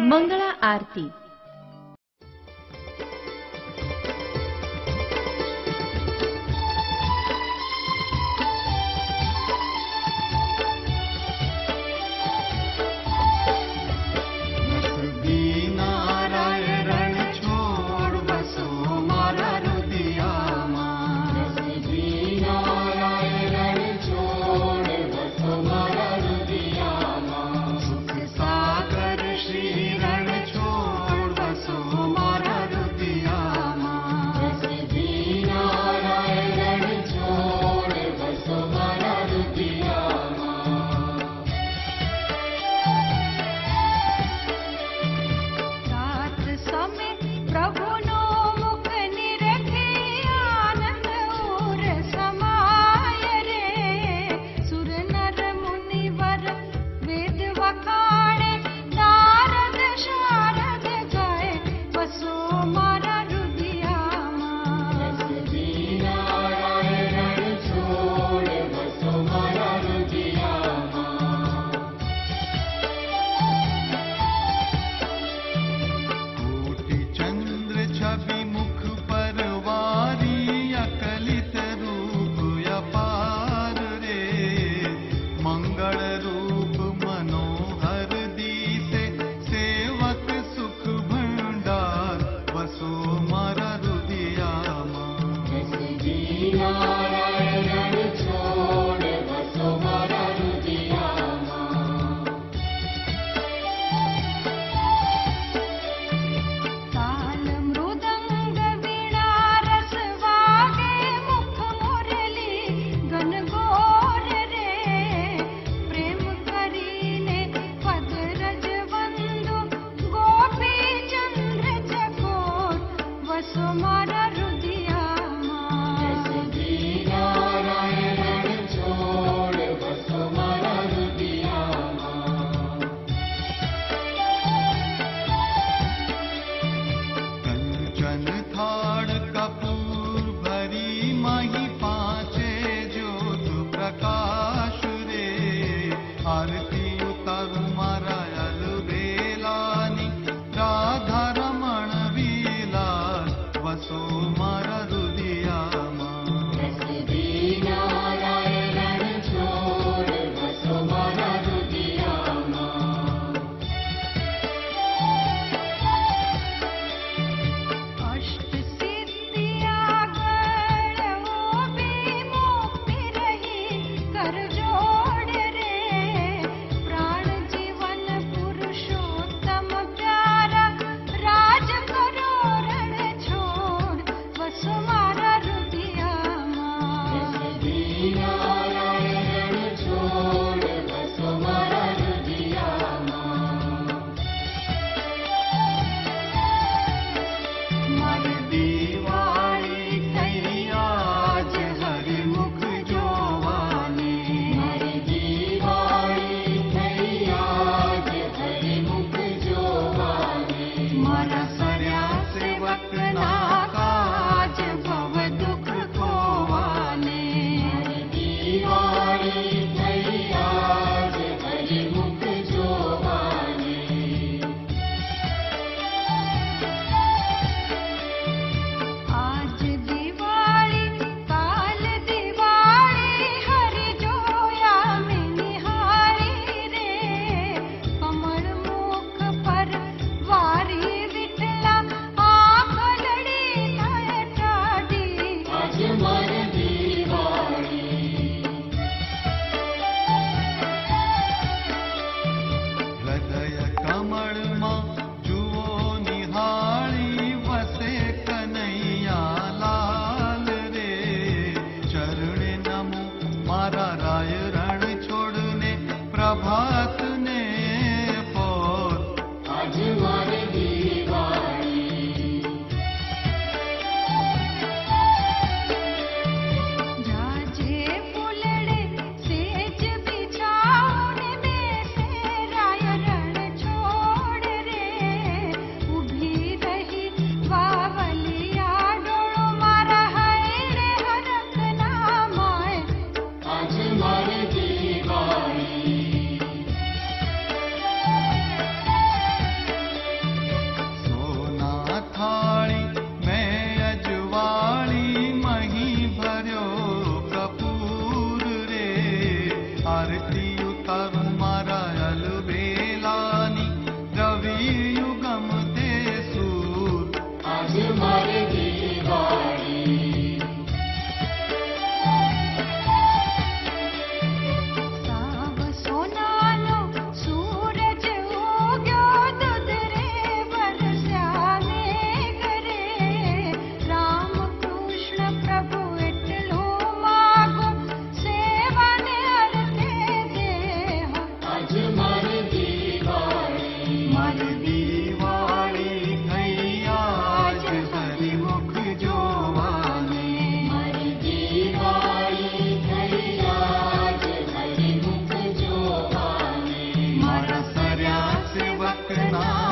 मंगळा आरती. सर्याच वतना